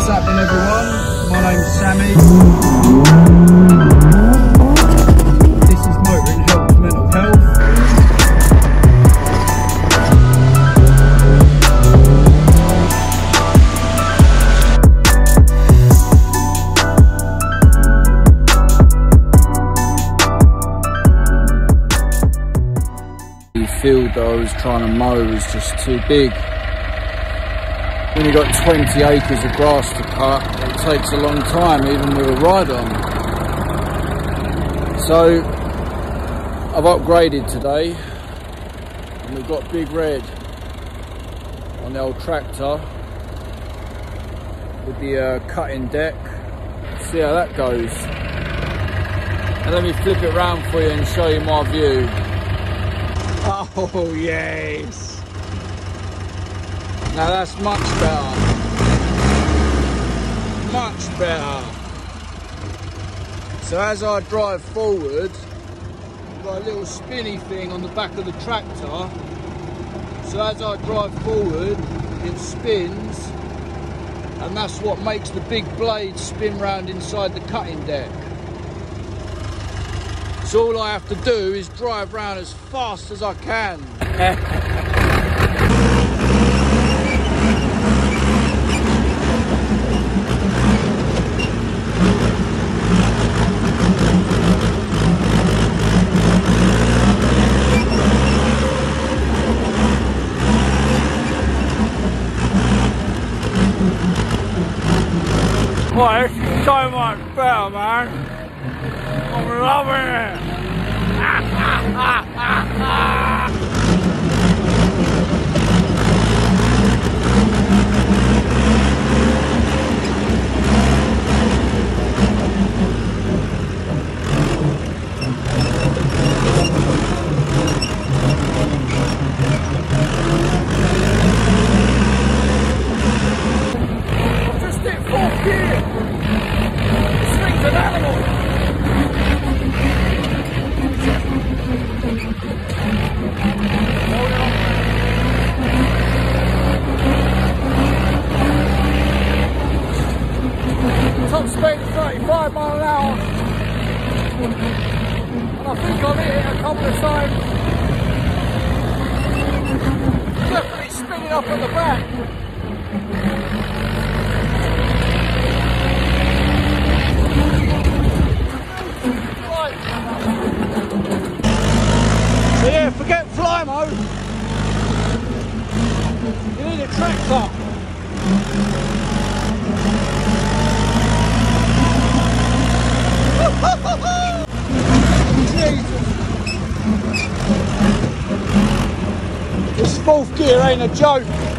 What's happening everyone? My name's Sammy. This is Motoring Helps Mental Health. The field I was trying to mow was just too big. When you've got 20 acres of grass to cut, it takes a long time, even with a ride on. So, I've upgraded today, and we've got Big Red on the old tractor with the uh, cutting deck. See how that goes. And let me flip it around for you and show you my view. Oh, yes. Now that's much better. Much better. So as I drive forward, I've got a little spinny thing on the back of the tractor. So as I drive forward, it spins, and that's what makes the big blade spin round inside the cutting deck. So all I have to do is drive round as fast as I can. This so much better, man. I'm loving it. Top speed is 35 mile an hour. And I think I've hit it a couple of times. Definitely spinning up at the back. Yeah, forget Flymo. You need a tractor. Jesus. This fourth gear ain't a joke.